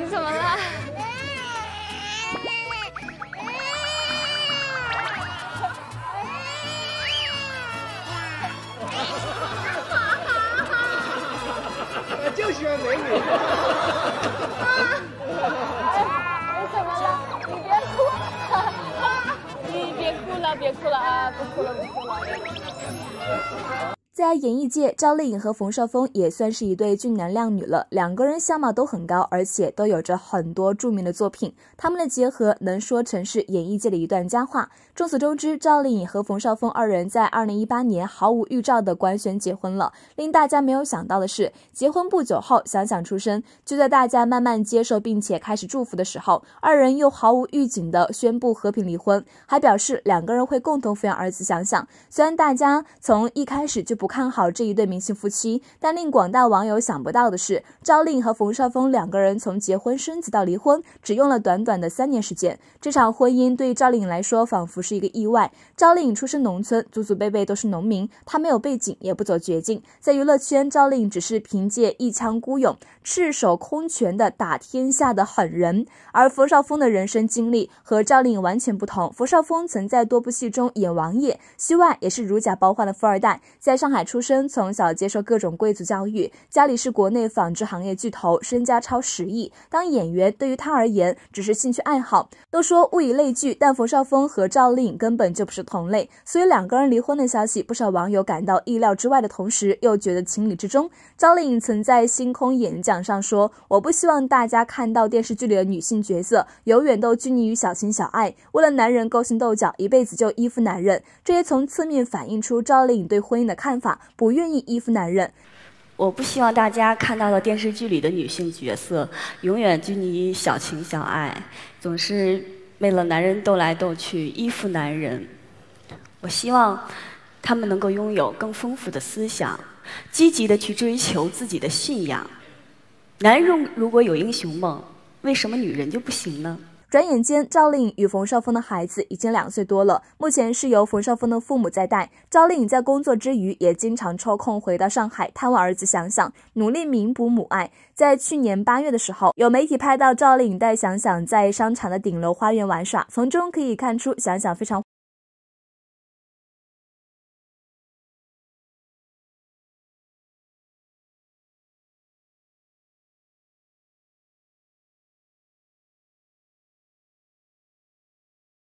你怎么了？就喜欢美女。你怎么了？你别哭，你别哭了，别哭了啊！不哭了，不哭了。在演艺界，赵丽颖和冯绍峰也算是一对俊男靓女了。两个人相貌都很高，而且都有着很多著名的作品。他们的结合能说成是演艺界的一段佳话。众所周知，赵丽颖和冯绍峰二人在二零一八年毫无预兆的官宣结婚了。令大家没有想到的是，结婚不久后，想想出生。就在大家慢慢接受并且开始祝福的时候，二人又毫无预警的宣布和平离婚，还表示两个人会共同抚养儿子。想想，虽然大家从一开始就不看好这一对明星夫妻，但令广大网友想不到的是，赵丽颖和冯绍峰两个人从结婚生子到离婚，只用了短短的三年时间。这场婚姻对赵丽颖来说，仿佛是一个意外。赵丽颖出身农村，祖祖辈辈都是农民，她没有背景，也不走绝境。在娱乐圈，赵丽颖只是凭借一腔孤勇，赤手空拳的打天下的狠人。而冯绍峰的人生经历和赵丽颖完全不同。冯绍峰曾在多部戏中演王爷，戏外也是如假包换的富二代，在上海出生。从小接受各种贵族教育，家里是国内纺织行业巨头，身家超十亿。当演员对于他而言只是兴趣爱好。都说物以类聚，但冯绍峰和赵丽颖根本就不是同类，所以两个人离婚的消息，不少网友感到意料之外的同时，又觉得情理之中。赵丽颖曾在星空演讲上说：“我不希望大家看到电视剧里的女性角色永远都拘泥于小情小爱，为了男人勾心斗角，一辈子就依附男人。”这也从侧面反映出赵丽颖对婚姻的看法。不。愿意依附男人，我不希望大家看到的电视剧里的女性角色永远拘泥于小情小爱，总是为了男人斗来斗去，依附男人。我希望他们能够拥有更丰富的思想，积极的去追求自己的信仰。男人如果有英雄梦，为什么女人就不行呢？转眼间，赵丽颖与冯绍峰的孩子已经两岁多了，目前是由冯绍峰的父母在带。赵丽颖在工作之余，也经常抽空回到上海探望儿子想想，努力弥补母爱。在去年八月的时候，有媒体拍到赵丽颖带想想在商场的顶楼花园玩耍，从中可以看出想想非常。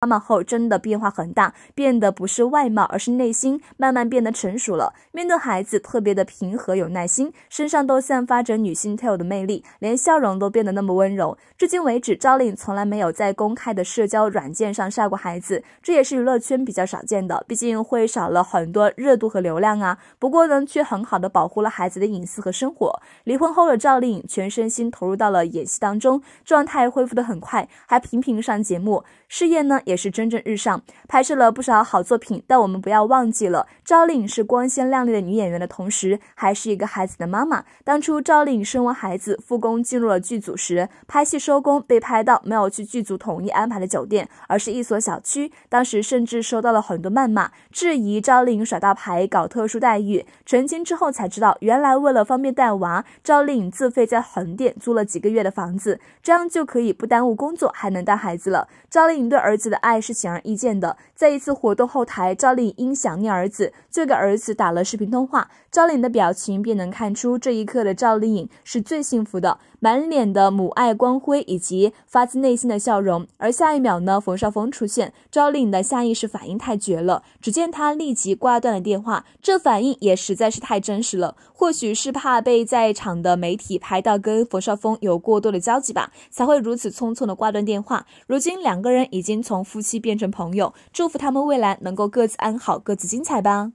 妈妈后真的变化很大，变得不是外貌，而是内心慢慢变得成熟了。面对孩子，特别的平和有耐心，身上都散发着女性特有的魅力，连笑容都变得那么温柔。至今为止，赵丽颖从来没有在公开的社交软件上晒过孩子，这也是娱乐圈比较少见的，毕竟会少了很多热度和流量啊。不过呢，却很好的保护了孩子的隐私和生活。离婚后的赵丽颖全身心投入到了演戏当中，状态恢复的很快，还频频上节目，事业呢。也是蒸蒸日上，拍摄了不少好作品。但我们不要忘记了，赵丽颖是光鲜亮丽的女演员的同时，还是一个孩子的妈妈。当初赵丽颖生完孩子复工进入了剧组时，拍戏收工被拍到没有去剧组统一安排的酒店，而是一所小区。当时甚至收到了很多谩骂，质疑赵丽颖耍大牌搞特殊待遇。澄清之后才知道，原来为了方便带娃，赵丽颖自费在横店租了几个月的房子，这样就可以不耽误工作，还能带孩子了。赵丽颖对儿子的。爱是显而易见的。在一次活动后台，赵丽颖因想念儿子，就给儿子打了视频通话。赵丽颖的表情便能看出，这一刻的赵丽颖是最幸福的，满脸的母爱光辉以及发自内心的笑容。而下一秒呢，冯绍峰出现，赵丽颖的下意识反应太绝了，只见他立即挂断了电话，这反应也实在是太真实了。或许是怕被在场的媒体拍到跟冯绍峰有过多的交集吧，才会如此匆匆的挂断电话。如今两个人已经从。夫妻变成朋友，祝福他们未来能够各自安好，各自精彩吧。